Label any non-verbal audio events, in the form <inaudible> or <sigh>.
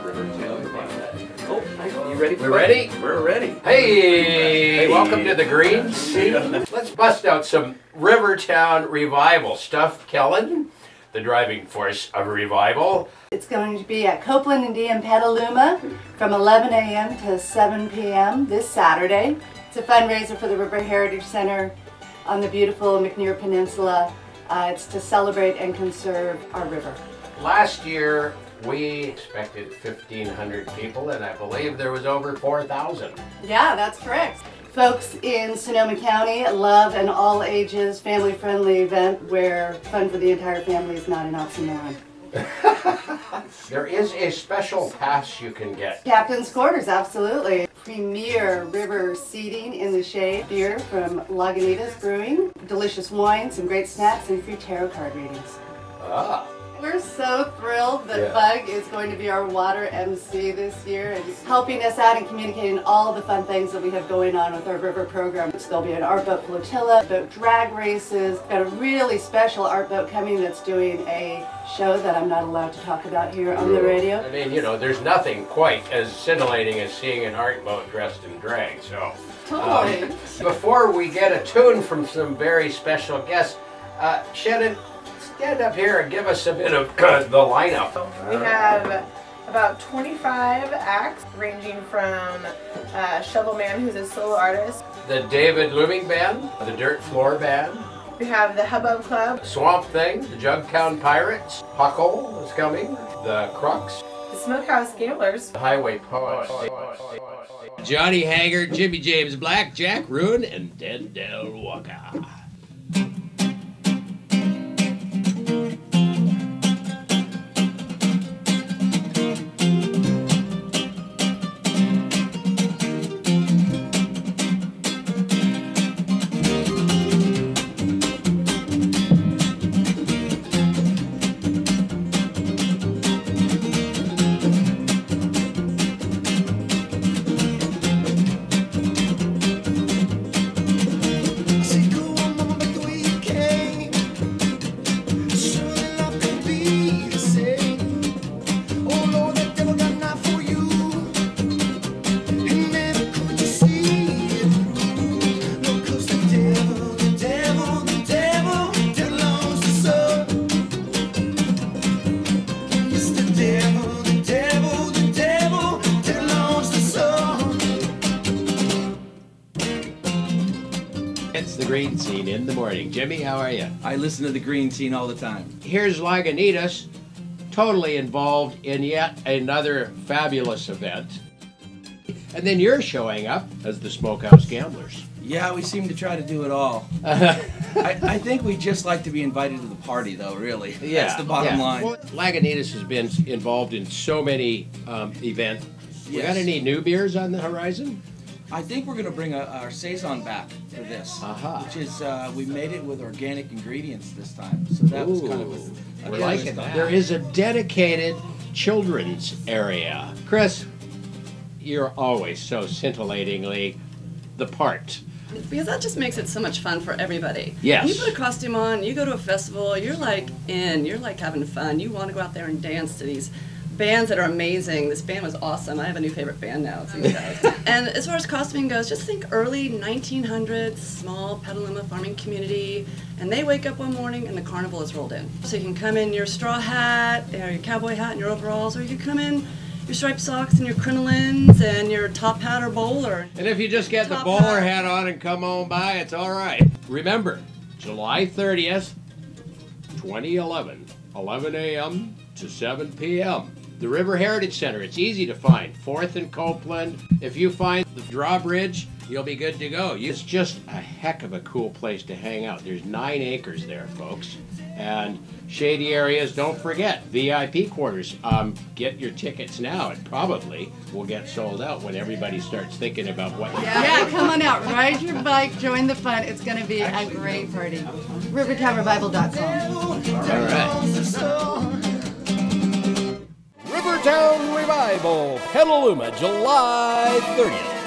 Oh, you ready? We ready? We're ready. Hey, welcome to the Green Scene. Let's bust out some Rivertown revival stuff. Kellen, the driving force of revival. It's going to be at Copeland and DM Petaluma from 11 a.m. to 7 p.m. this Saturday. It's a fundraiser for the River Heritage Center on the beautiful McNear Peninsula. Uh, it's to celebrate and conserve our river. Last year, we expected 1,500 people, and I believe there was over 4,000. Yeah, that's correct. Folks in Sonoma County love an all ages, family friendly event where fun for the entire family is not an oxymoron. <laughs> There is a special pass you can get. Captain's Quarters, absolutely. Premier river seating in the shade, beer from Lagunitas Brewing, delicious wine, some great snacks, and free tarot card readings. Ah. We're so thrilled that Yeah. Bug is going to be our water MC this year and helping us out and communicating all the fun things that we have going on with our river program. There'll be an art boat flotilla, boat drag races, got a really special art boat coming that's doing a show that I'm not allowed to talk about here on the radio. I mean, you know, there's nothing quite as scintillating as seeing an art boat dressed in drag, so. Totally. Um, before we get a tune from some very special guests, uh, Shannon, stand up here and give us a bit of uh, <clears throat> the lineup. We have about 25 acts ranging from uh, Shovel Man, who's a solo artist. The David Luning Band, the Dirt Floor Band, We have the Hubbub Club, Swamp Thing, the Jugtown Pirates, Huckle is coming, the Crux, the Smokehouse Gamblers, the Highway Poets. Johnny Haggard, Jimmy James Black, Jack Ruin, and Dead Del Walker. It's the green scene in the morning. Jimmy, how are you? I listen to the Green Scene all the time. Here's Lagunitas, totally involved in yet another fabulous event. And then you're showing up as the Smokehouse Gamblers. Yeah, we seem to try to do it all. <laughs> I, I think we just like to be invited to the party, though. Really, that's the bottom yeah. line. Well, Lagunitas has been involved in so many um, events. We got any new beers on the horizon? I think we're gonna bring a, our saison back for this, Aha. which is uh, we made it with organic ingredients this time. So that was kind of Ooh, a, a we're liking that. There is a dedicated children's area. Chris, you're always so scintillatingly the part. Because that just makes it so much fun for everybody. Yes. You put a costume on, you go to a festival, you're like in, you're like having fun. You want to go out there and dance to these bands that are amazing. This band was awesome. I have a new favorite band now. It's <laughs> and as far as costuming goes, just think early 1900s, small Petaluma farming community, and they wake up one morning and the carnival is rolled in. So you can come in your straw hat, or your cowboy hat and your overalls, or you can come in your striped socks and your crinolines and your top hat or bowler. And if you just get the bowler hat. hat on and come on by, it's all right. Remember, July 30th, 2011, 11 a.m. to 7 p.m. The River Heritage Center. It's easy to find. 4th and Copeland. If you find the drawbridge, you'll be good to go. It's just a heck of a cool place to hang out. There's nine acres there, folks. And shady areas, don't forget, VIP quarters. Um, get your tickets now. It probably will get sold out when everybody starts thinking about what Yeah, come on out. Ride your bike, join the fun. It's going to be a great party. RivertownRevival.com. All right. Rivertown Revival, Petaluma, July 30th.